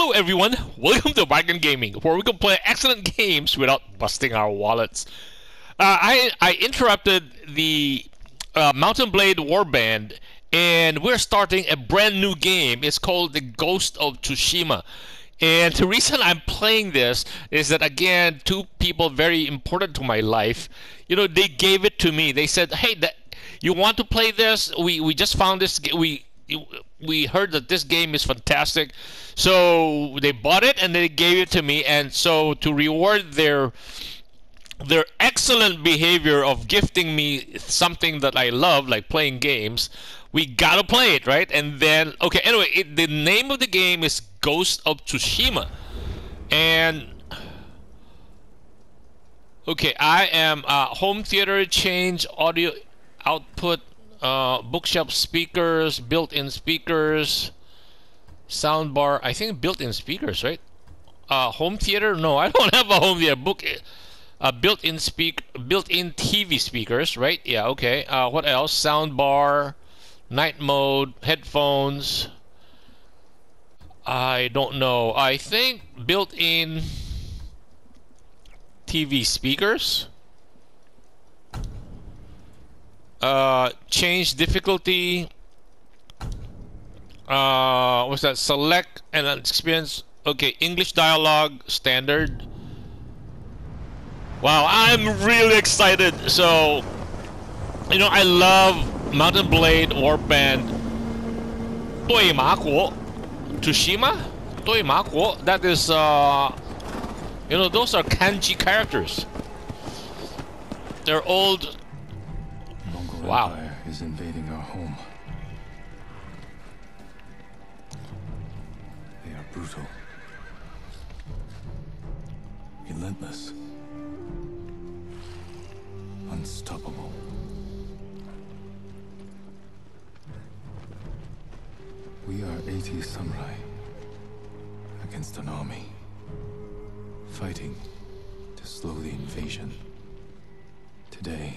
Hello everyone, welcome to Bargain Gaming, where we can play excellent games without busting our wallets. Uh, I, I interrupted the uh, Mount & Blade Warband, and we're starting a brand new game. It's called The Ghost of Tsushima. And the reason I'm playing this is that again, two people very important to my life, you know, they gave it to me. They said, "Hey, that you want to play this? We we just found this. We we heard that this game is fantastic, so they bought it and they gave it to me. And so to reward their their excellent behavior of gifting me something that I love, like playing games, we gotta play it, right? And then, okay, anyway, it, the name of the game is Ghost of Tsushima. And, okay, I am uh, home theater change audio output, uh, bookshelf speakers, built-in speakers, soundbar, I think built-in speakers, right? Uh, home theater? No, I don't have a home theater. Book uh, built-in speak built-in TV speakers, right? Yeah, okay. Uh, what else? Sound bar, night mode, headphones. I don't know. I think built-in TV speakers. uh, change difficulty. Uh, what's that? Select and experience. Okay, English dialogue standard. Wow, I'm really excited. So, you know, I love Mount & Blade Warband. Toymako, Tsushima, Toymako. That is, uh, you know, those are kanji characters. They're old Wow. Empire is invading our home. They are brutal, relentless, unstoppable. We are 80 samurai against an army, fighting to slow the invasion. Today,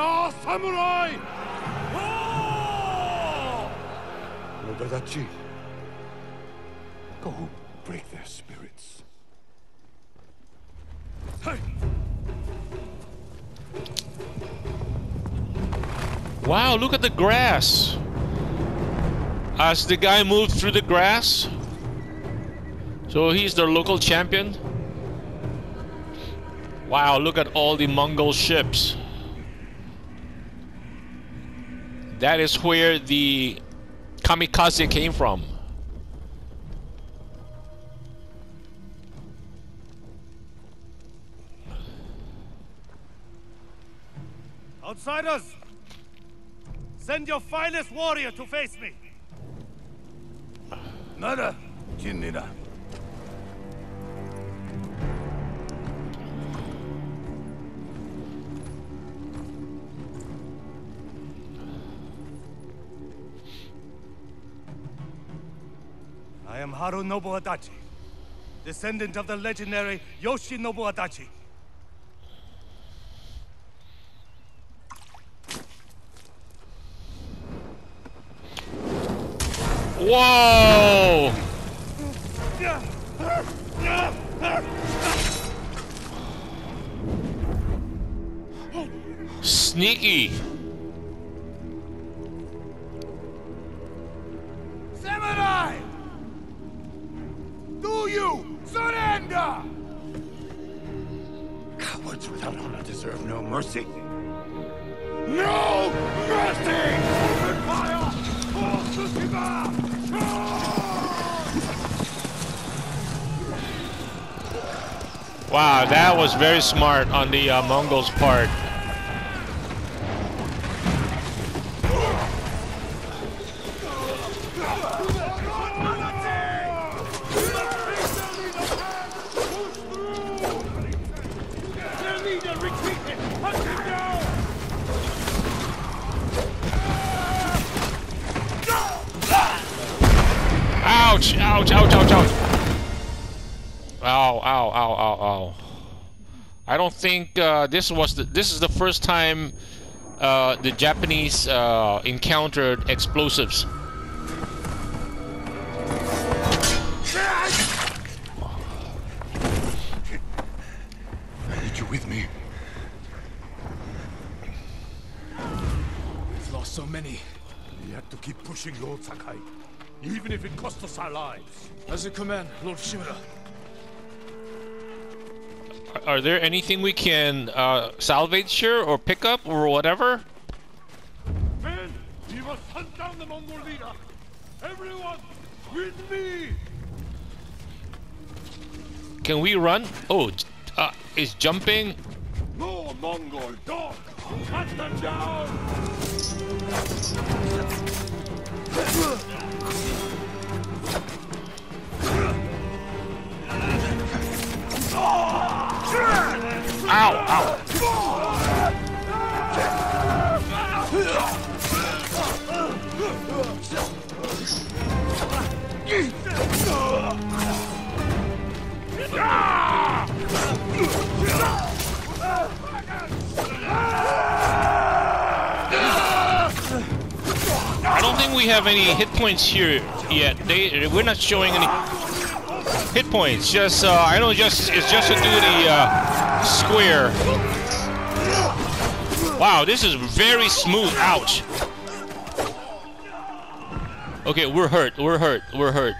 We are samurai! Oh! Nobadachi, go break their spirits. Hey! Wow, look at the grass. As the guy moved through the grass. So he's their local champion. Wow, look at all the Mongol ships. That is where the kamikaze came from. Outsiders! Send your finest warrior to face me! Nada, Jinnida. I am Harunobu Adachi, descendant of the legendary Yoshinobu Adachi. Whoa! Sneaky. Mercy. No mercy! Fire! Wow, that was very smart on the uh, Mongols' part. Ouch, ouch, ouch, ouch. Ow, ow, ow, ow, ow. I don't think uh, this was the, this is the first time uh, the Japanese uh, encountered explosives. Pushing, Lord Sakai. Even if it costs us our lives. As a command, Lord Shimura. Are there anything we can uh, salvage here or pick up or whatever? Men, we must hunt down the Mongol leader. Everyone, with me! Can we run? Oh, j- uh, is jumping? No Mongol dog! Cut them down! Ow, think we have any hit points here yet. They we're not showing any hit points. Just uh, I know just it's just to do the uh, square. Wow, this is very smooth. Ouch. Okay, we're hurt. We're hurt. We're hurt.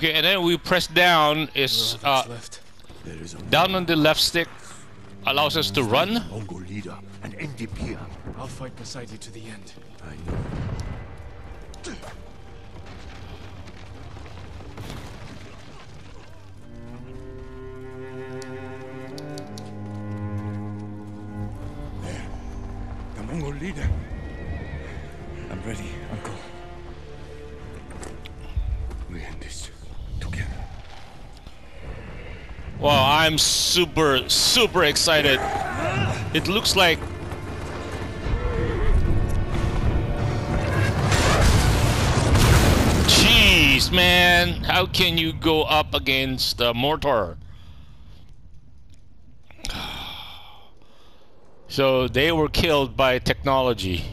Okay, and then we press down is uh, left? There is down on the left stick allows us to run. Mongol leader, an NDP. I'll fight beside you to the end. I know. There, the Mongol leader. I'm ready, Uncle. Wow, I'm super, super excited. It looks like. Jeez, man. How can you go up against uh, Mortar? So they were killed by technology.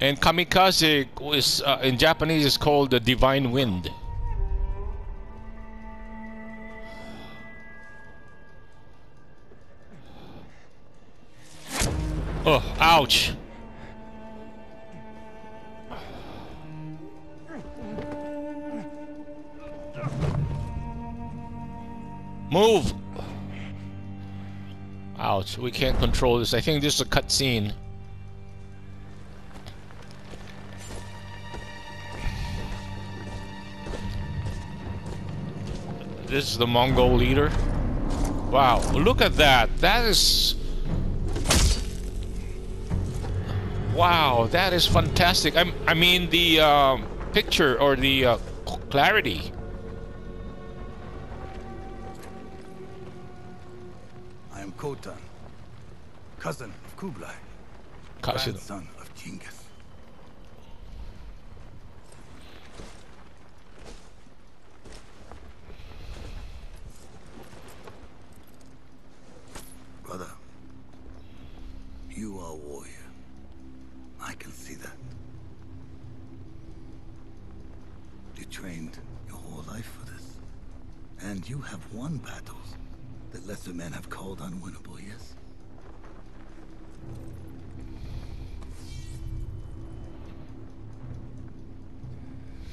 And kamikaze is uh, in Japanese is called the divine wind. Ouch. Move! Ouch, we can't control this. I think this is a cutscene. This is the Mongol leader. Wow, look at that. That is Wow, that is fantastic. I'm, I mean, the um, picture or the uh, clarity. I am Khotun, cousin of Kublai, Cousin. grandson of Genghis.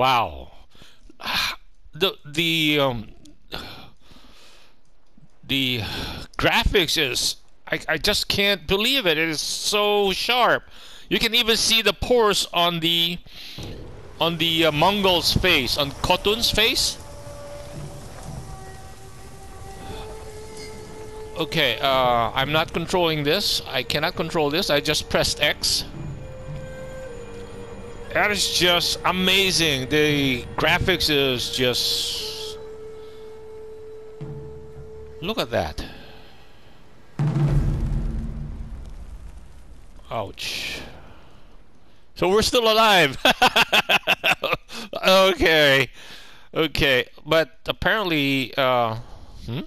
Wow. The the um the graphics is I, I just can't believe it. It is so sharp. You can even see the pores on the on the uh, Mongol's face, on Khotun's face. Okay, uh, I'm not controlling this. I cannot control this. I just pressed X. That is just amazing. The graphics is just... Look at that. Ouch. So we're still alive. okay. Okay. But apparently, uh, hmm?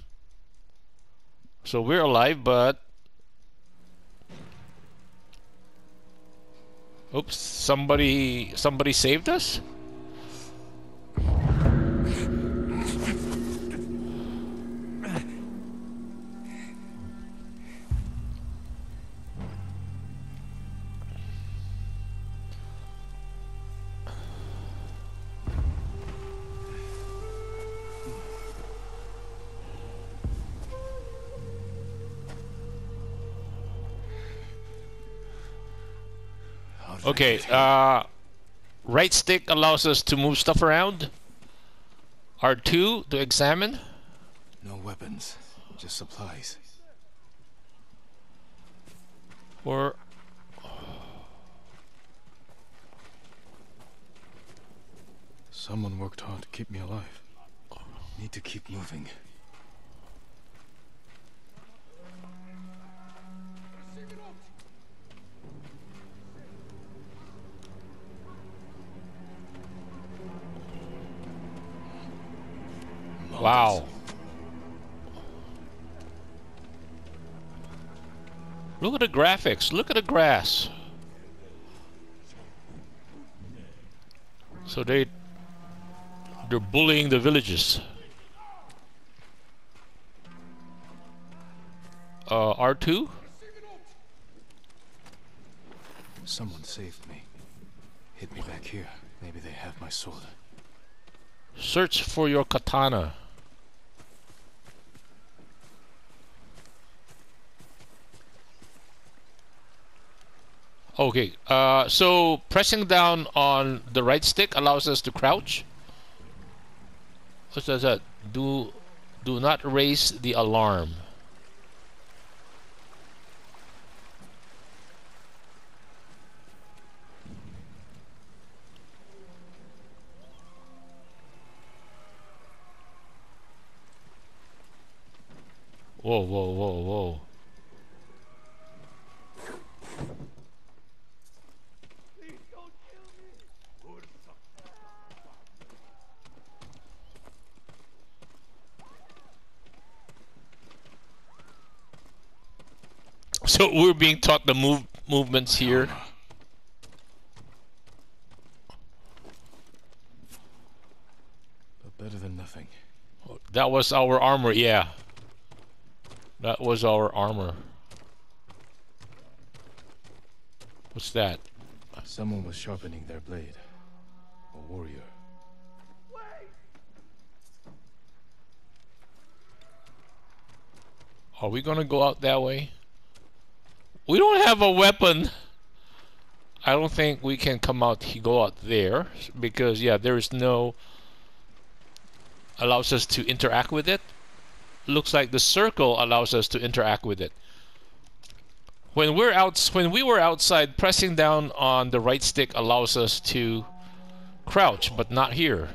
So we're alive, but Oops, somebody somebody saved us? Okay, uh, right stick allows us to move stuff around. R2 to examine. No weapons, just supplies. Or Someone worked hard to keep me alive. Need to keep moving. Wow. Look at the graphics. Look at the grass. So they they're bullying the villages. Uh, R2? Someone saved me. Hid me back here. Maybe they have my sword. Search for your katana. Okay, uh, so pressing down on the right stick allows us to crouch. What does that? Do do not raise the alarm. Whoa, whoa, whoa, whoa. So we're being taught the move movements here. But better than nothing. That was our armor, yeah. That was our armor. What's that? Someone was sharpening their blade. A warrior. Are we gonna go out that way? We don't have a weapon. I don't think we can come out he go out there because yeah, there is no allows us to interact with it. Looks like the circle allows us to interact with it. When we're out when we were outside, pressing down on the right stick allows us to crouch, but not here.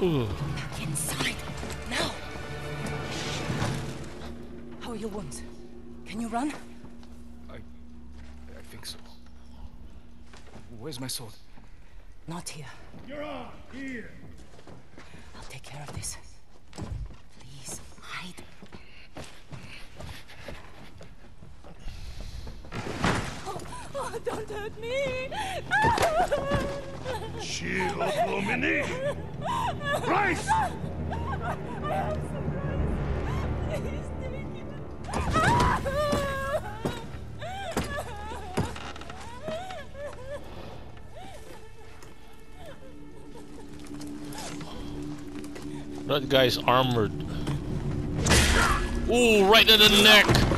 Back inside. Now. How are your wounds? Can you run? I... I think so. Where's my sword? Not here. You're on! Here! I'll take care of this. Please, hide. Oh, oh, don't hurt me! Shield Lumini! Rice! Please take That guy's armored. Ooh, right in the neck.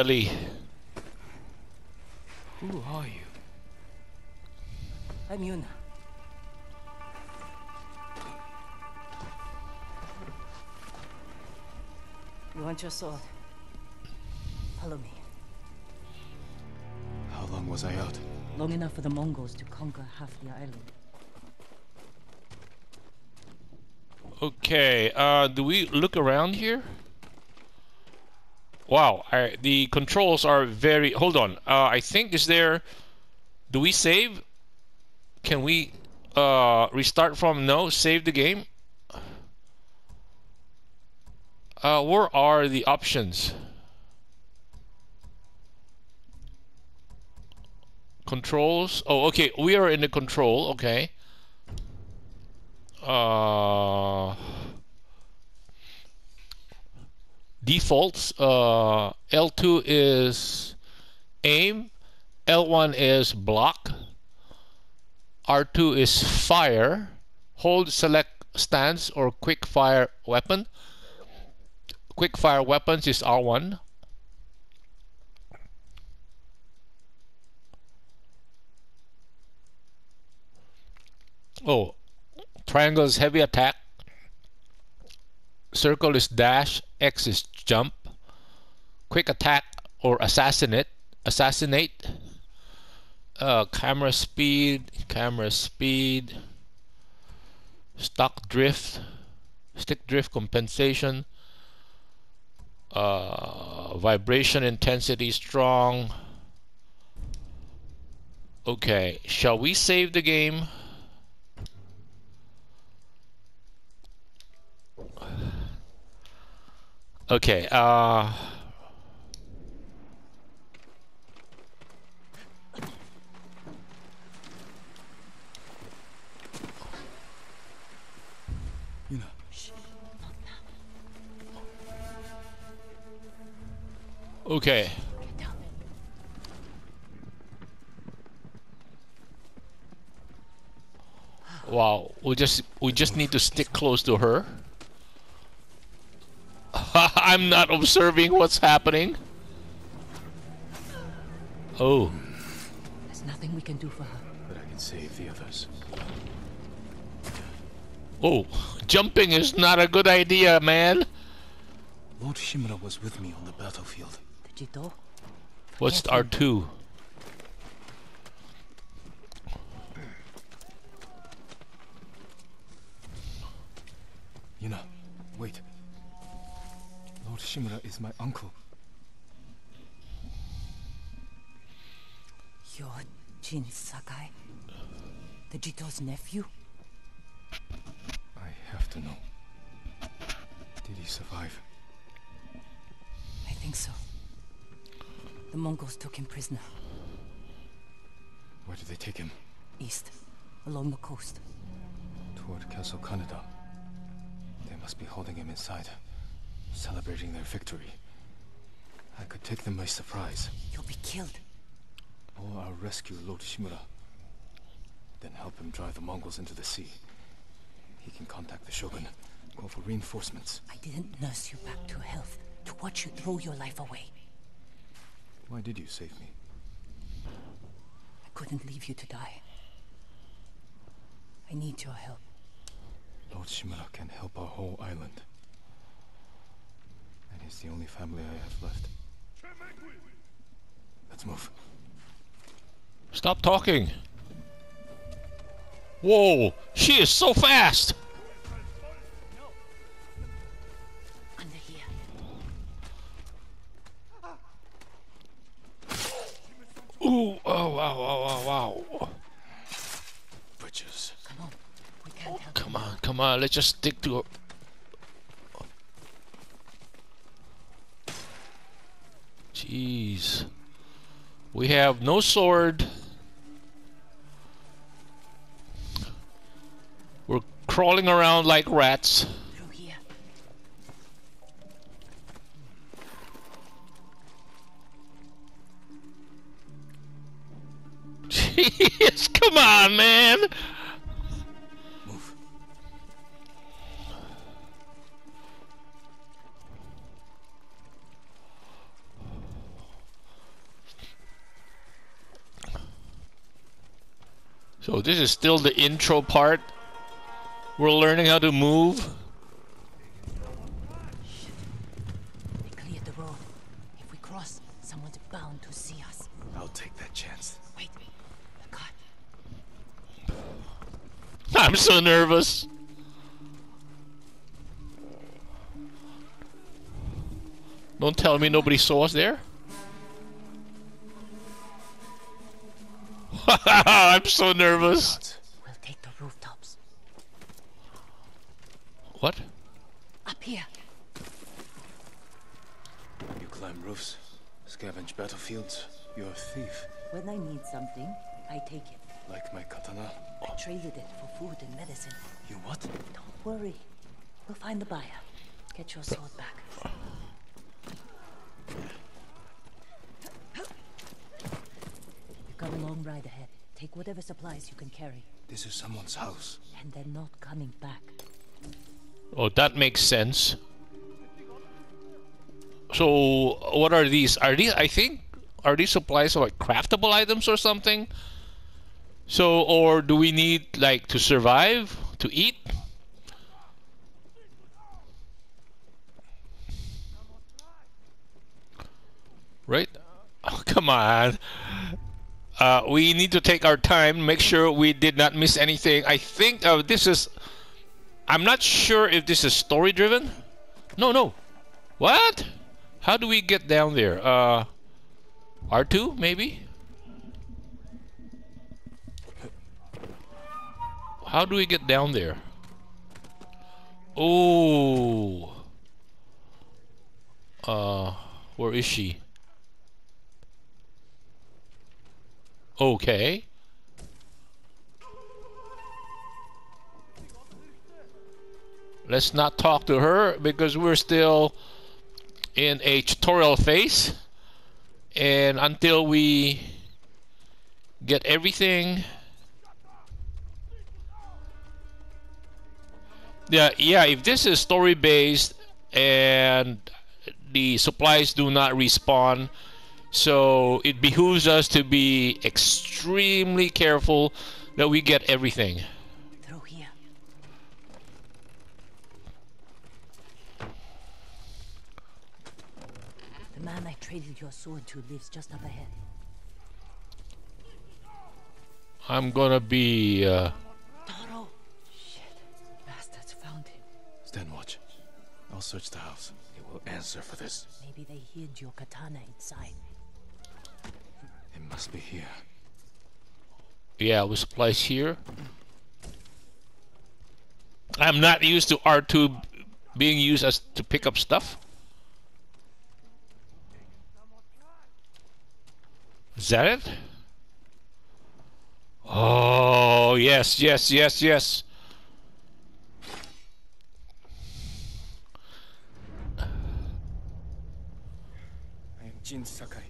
Right belly. Who are you? I'm Yuna. You want your sword? Follow me. How long was I out? Long enough for the Mongols to conquer half the island. Okay, uh, do we look around here? Wow, I, the controls are very... Hold on, uh, I think is there... Do we save? Can we uh, restart from no? Save the game? Uh, where are the options? Controls? Oh, okay, we are in the control, okay. Uh, defaults, uh, L2 is aim, L1 is block, R2 is fire, hold select stance or quick fire weapon. Quick fire weapons is R1. Oh, triangle is heavy attack. Circle is dash. X is jump. Quick attack or assassinate. Assassinate. Uh, camera speed. Camera speed. Stock drift. Stick drift compensation. Uh, vibration intensity strong. Okay, shall we save the game? Okay, uh... Okay. Wow, we just we just need to stick close to her. I'm not observing what's happening. Oh, There's nothing we can do for her. But I can save the others. oh, jumping is not a good idea, man. Lord Shimura was with me on the battlefield. The Jito? What's Forget him. R2? Yuna, wait. Shimura is my uncle. You're Jin Sakai? The Jito's nephew? I have to know. Did he survive? I think so. The Mongols took him prisoner. Where did they take him? East, along the coast. Toward Castle Kaneda. They must be holding him inside, celebrating their victory. I could take them by surprise, You'll be killed. or I'll rescue Lord Shimura. Then help him drive the Mongols into the sea. He can contact the Shogun, call for reinforcements. I didn't nurse you back to health to watch you throw your life away. Why did you save me? I couldn't leave you to die. I need your help. Lord Shimura can help our whole island. And he's the only family I have left. Let's move. Stop talking. Whoa, she is so fast. Ooh, oh, wow, wow, wow, wow. Bridges. Come on. We can't help Come on, come on, let's just stick to it. Jeez. We have no sword. We're crawling around like rats. Jeez, come on, man. This is still the intro part. We're learning how to move. They cleared the road. If we cross, someone's bound to see us. I'll take that chance. Wait. The cart. I'm so nervous. Don't tell me nobody saw us there. I'm so nervous. We'll take the rooftops. What? Up here. You climb roofs, scavenge battlefields. You're a thief. When I need something, I take it. Like my katana. I traded it for food and medicine. You what? Don't worry. We'll find the buyer. Get your sword back. Got a long ride ahead. Take whatever supplies you can carry. This is someone's house. And they're not coming back. Oh, that makes sense. So, what are these? Are these? I think are these supplies like craftable items or something? So, or do we need like to survive to eat? Right? Oh, come on. Uh, we need to take our time, make sure we did not miss anything. I think uh, this is I'm not sure if this is story driven. No, no. What? How do we get down there? Uh, R2 maybe? How do we get down there? Oh. Uh, where is she? Okay. Let's not talk to her because we're still in a tutorial phase. And until we get everything. Yeah, yeah, if this is story based and the supplies do not respawn, so it behooves us to be extremely careful that we get everything. Through here. The man I traded your sword to lives just up ahead. I'm gonna be. Uh, Toro! Shit. Bastards found him. Stand watch. I'll search the house. It will answer for this. Maybe they hid your katana inside. It must be here. yeah, with supplies here. I'm not used to R2 being used as to pick up stuff. Is that it? Oh, yes, yes, yes, yes. I am Jin Sakai,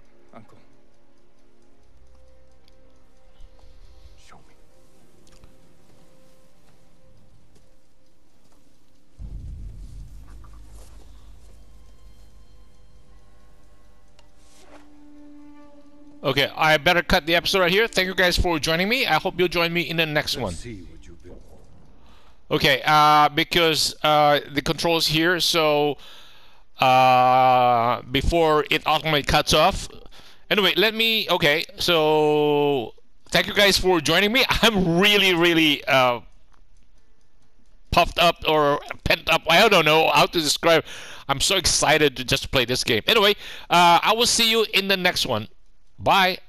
Uncle. Show me. Okay, I better cut the episode right here. Thank you guys for joining me. I hope you'll join me in the next one. You built. Okay, uh, because uh, the controls here, so uh, before it automatically cuts off. Anyway, let me. Okay, so thank you guys for joining me. I'm really, really uh, puffed up or pent up. I don't know how to describe. I'm so excited to just play this game. Anyway, uh, I will see you in the next one. Bye.